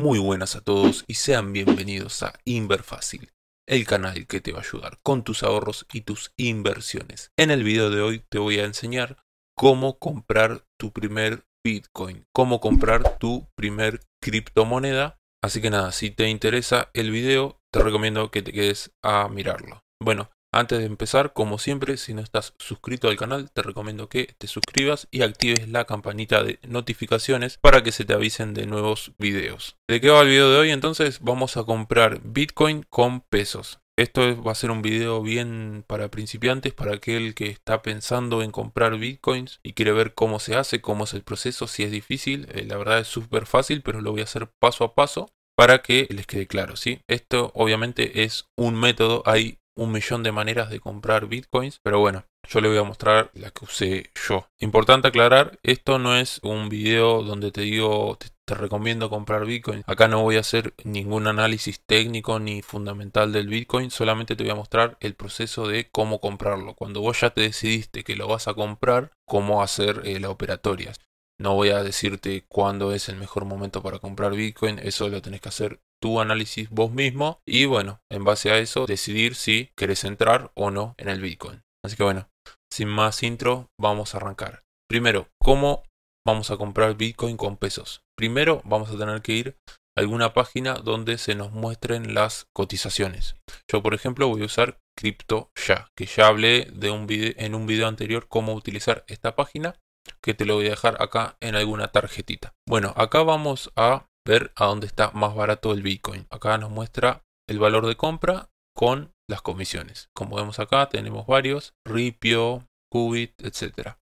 Muy buenas a todos y sean bienvenidos a Inverfácil, el canal que te va a ayudar con tus ahorros y tus inversiones. En el video de hoy te voy a enseñar cómo comprar tu primer Bitcoin, cómo comprar tu primer criptomoneda. Así que nada, si te interesa el video, te recomiendo que te quedes a mirarlo. Bueno, antes de empezar, como siempre, si no estás suscrito al canal, te recomiendo que te suscribas y actives la campanita de notificaciones para que se te avisen de nuevos videos. ¿De qué va el video de hoy? Entonces vamos a comprar Bitcoin con pesos. Esto va a ser un video bien para principiantes, para aquel que está pensando en comprar bitcoins y quiere ver cómo se hace, cómo es el proceso, si es difícil. Eh, la verdad es súper fácil, pero lo voy a hacer paso a paso para que les quede claro. ¿sí? Esto obviamente es un método, hay un millón de maneras de comprar bitcoins, pero bueno, yo le voy a mostrar la que usé yo. Importante aclarar, esto no es un video donde te digo, te, recomiendo comprar bitcoin. Acá no voy a hacer ningún análisis técnico ni fundamental del bitcoin, solamente te voy a mostrar el proceso de cómo comprarlo. Cuando vos ya te decidiste que lo vas a comprar, cómo hacer eh, la operatoria. No voy a decirte cuándo es el mejor momento para comprar Bitcoin, eso lo tenés que hacer tu análisis vos mismo y bueno, en base a eso decidir si querés entrar o no en el Bitcoin. Así que bueno, sin más intro, vamos a arrancar. Primero, ¿cómo vamos a comprar Bitcoin con pesos? Primero vamos a tener que ir a alguna página donde se nos muestren las cotizaciones. Yo por ejemplo voy a usar Crypto Ya, que ya hablé de un en un video anterior cómo utilizar esta página que te lo voy a dejar acá en alguna tarjetita. Bueno, acá vamos a ver a dónde está más barato el Bitcoin. Acá nos muestra el valor de compra con las comisiones. Como vemos acá tenemos varios, Ripio, Qubit, etc.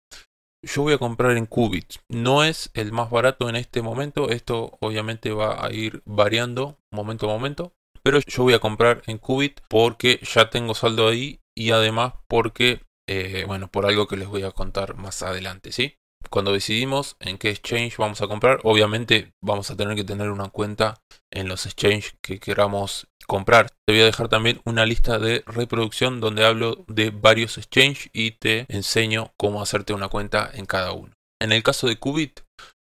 Yo voy a comprar en Qubit. No es el más barato en este momento. Esto obviamente va a ir variando momento a momento. Pero yo voy a comprar en Qubit porque ya tengo saldo ahí y además porque eh, bueno, por algo que les voy a contar más adelante, ¿sí? Cuando decidimos en qué exchange vamos a comprar, obviamente vamos a tener que tener una cuenta en los exchanges que queramos comprar. Te voy a dejar también una lista de reproducción donde hablo de varios exchanges y te enseño cómo hacerte una cuenta en cada uno. En el caso de Qubit,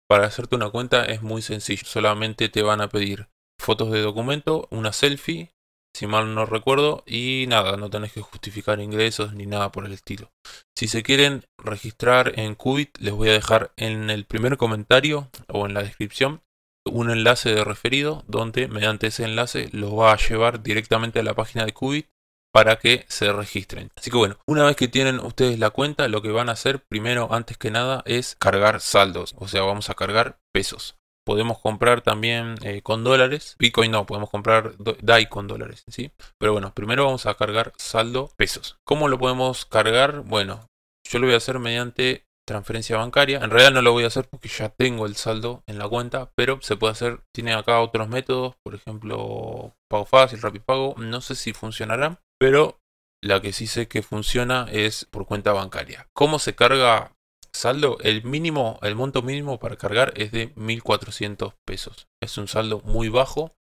para hacerte una cuenta es muy sencillo. Solamente te van a pedir fotos de documento, una selfie si mal no recuerdo, y nada, no tenés que justificar ingresos ni nada por el estilo. Si se quieren registrar en Qubit, les voy a dejar en el primer comentario o en la descripción un enlace de referido donde mediante ese enlace los va a llevar directamente a la página de Qubit para que se registren. Así que bueno, una vez que tienen ustedes la cuenta, lo que van a hacer primero, antes que nada, es cargar saldos. O sea, vamos a cargar pesos podemos comprar también eh, con dólares. Bitcoin no, podemos comprar DAI con dólares, ¿sí? Pero bueno, primero vamos a cargar saldo pesos. ¿Cómo lo podemos cargar? Bueno, yo lo voy a hacer mediante transferencia bancaria. En realidad no lo voy a hacer porque ya tengo el saldo en la cuenta, pero se puede hacer, tiene acá otros métodos, por ejemplo, pago fácil, rápido pago, no sé si funcionará, pero la que sí sé que funciona es por cuenta bancaria. ¿Cómo se carga Saldo, el mínimo, el monto mínimo para cargar es de 1400 pesos. Es un saldo muy bajo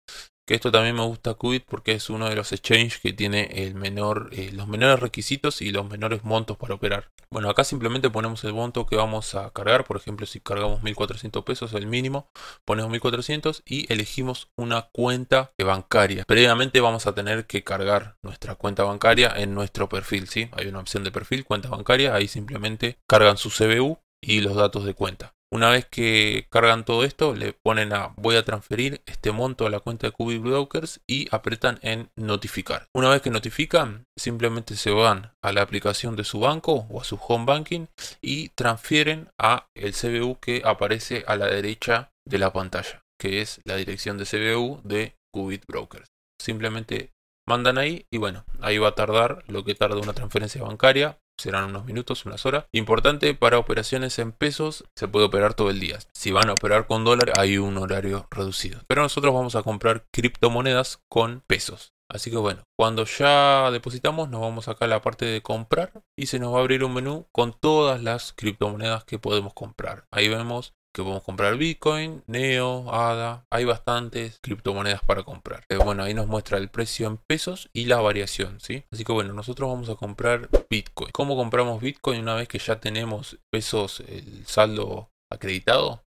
que esto también me gusta Qubit porque es uno de los exchanges que tiene eh, los menores requisitos y los menores montos para operar. Bueno, acá simplemente ponemos el monto que vamos a cargar. Por ejemplo, si cargamos 1400 pesos, el mínimo, ponemos 1400 y elegimos una cuenta bancaria. Previamente vamos a tener que cargar nuestra cuenta bancaria en nuestro perfil. ¿sí? Hay una opción de perfil, cuenta bancaria. Ahí simplemente cargan su CBU y los datos de cuenta. Una vez que cargan todo esto, le ponen a voy a transferir este monto a la cuenta de Qubit Brokers y apretan en notificar. Una vez que notifican, simplemente se van a la aplicación de su banco o a su home banking y transfieren a el CBU que aparece a la derecha de la pantalla, que es la dirección de CBU de Qubit Brokers. Simplemente mandan ahí y bueno, ahí va a tardar lo que tarda una transferencia bancaria, serán unos minutos, unas horas. Importante para operaciones en pesos, se puede operar todo el día. Si van a operar con dólar, hay un horario reducido. Pero nosotros vamos a comprar criptomonedas con pesos. Así que bueno, cuando ya depositamos nos vamos acá a la parte de comprar y se nos va a abrir un menú con todas las criptomonedas que podemos comprar. Ahí vemos que podemos comprar Bitcoin, Neo, ADA, hay bastantes criptomonedas para comprar. Eh, bueno, ahí nos muestra el precio en pesos y la variación, ¿sí? Así que bueno, nosotros vamos a comprar Bitcoin. ¿Cómo compramos Bitcoin una vez que ya tenemos pesos, el saldo acreditado?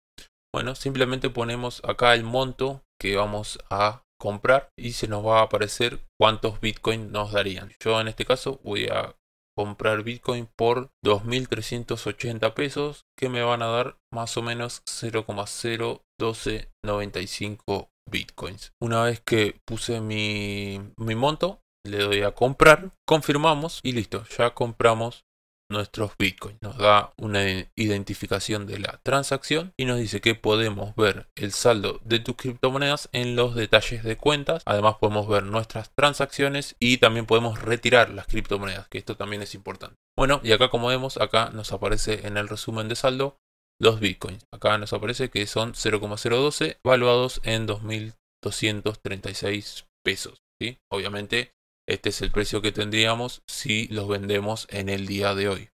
Bueno, simplemente ponemos acá el monto que vamos a comprar y se nos va a aparecer cuántos bitcoins nos darían. Yo en este caso voy a comprar bitcoin por 2.380 pesos que me van a dar más o menos 0,01295 bitcoins. Una vez que puse mi, mi monto, le doy a comprar, confirmamos y listo, ya compramos nuestros bitcoins. Nos da una identificación de la transacción y nos dice que podemos ver el saldo de tus criptomonedas en los detalles de cuentas. Además podemos ver nuestras transacciones y también podemos retirar las criptomonedas, que esto también es importante. Bueno, y acá como vemos, acá nos aparece en el resumen de saldo los bitcoins. Acá nos aparece que son 0,012 valuados en 2.236 pesos. ¿sí? Obviamente este es el precio que tendríamos si los vendemos en el día de hoy.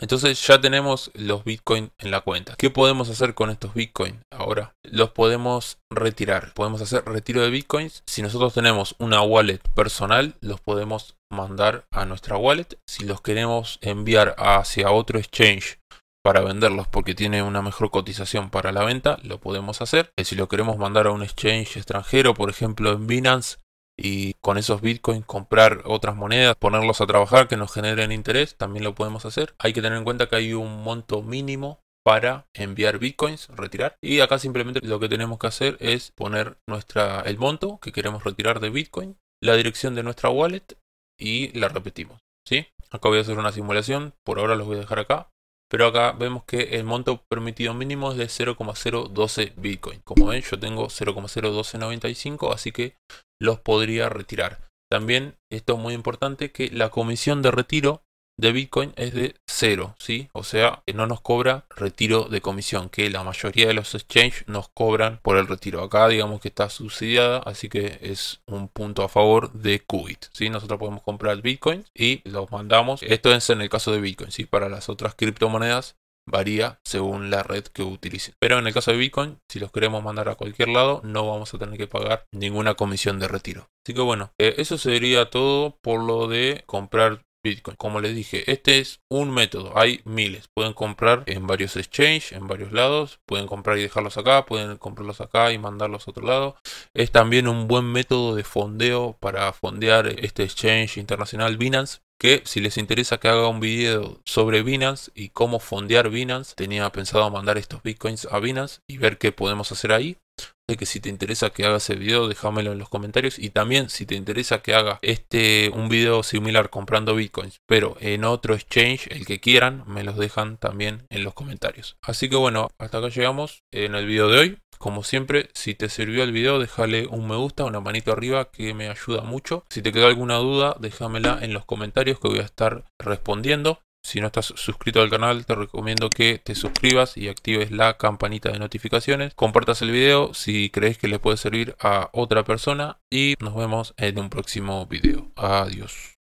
Entonces ya tenemos los Bitcoin en la cuenta. ¿Qué podemos hacer con estos Bitcoin ahora? Los podemos retirar. Podemos hacer retiro de Bitcoins. Si nosotros tenemos una wallet personal, los podemos mandar a nuestra wallet. Si los queremos enviar hacia otro exchange para venderlos porque tiene una mejor cotización para la venta, lo podemos hacer. Si lo queremos mandar a un exchange extranjero, por ejemplo en Binance, y con esos bitcoins comprar otras monedas, ponerlos a trabajar que nos generen interés, también lo podemos hacer. Hay que tener en cuenta que hay un monto mínimo para enviar bitcoins, retirar. Y acá simplemente lo que tenemos que hacer es poner nuestra, el monto que queremos retirar de bitcoin, la dirección de nuestra wallet y la repetimos. ¿sí? Acá voy a hacer una simulación, por ahora los voy a dejar acá. Pero acá vemos que el monto permitido mínimo es de 0,012 Bitcoin. Como ven, yo tengo 0,01295, así que los podría retirar. También, esto es muy importante, que la comisión de retiro de Bitcoin es de cero, ¿sí? O sea, que no nos cobra retiro de comisión, que la mayoría de los exchanges nos cobran por el retiro. Acá digamos que está subsidiada, así que es un punto a favor de Qubit, ¿sí? Nosotros podemos comprar Bitcoin y los mandamos. Esto es en el caso de Bitcoin, ¿sí? Para las otras criptomonedas varía según la red que utilicen. Pero en el caso de Bitcoin, si los queremos mandar a cualquier lado, no vamos a tener que pagar ninguna comisión de retiro. Así que bueno, eh, eso sería todo por lo de comprar Bitcoin. Como les dije, este es un método. Hay miles. Pueden comprar en varios exchanges, en varios lados. Pueden comprar y dejarlos acá. Pueden comprarlos acá y mandarlos a otro lado. Es también un buen método de fondeo para fondear este exchange internacional Binance. Que si les interesa que haga un video sobre Binance y cómo fondear Binance, tenía pensado mandar estos bitcoins a Binance y ver qué podemos hacer ahí que si te interesa que haga ese video, déjamelo en los comentarios. Y también si te interesa que haga este un video similar comprando bitcoins, pero en otro exchange, el que quieran, me los dejan también en los comentarios. Así que bueno, hasta acá llegamos en el video de hoy. Como siempre, si te sirvió el video, déjale un me gusta, una manito arriba que me ayuda mucho. Si te quedó alguna duda, déjamela en los comentarios que voy a estar respondiendo. Si no estás suscrito al canal, te recomiendo que te suscribas y actives la campanita de notificaciones. Compartas el video si crees que le puede servir a otra persona y nos vemos en un próximo video. Adiós.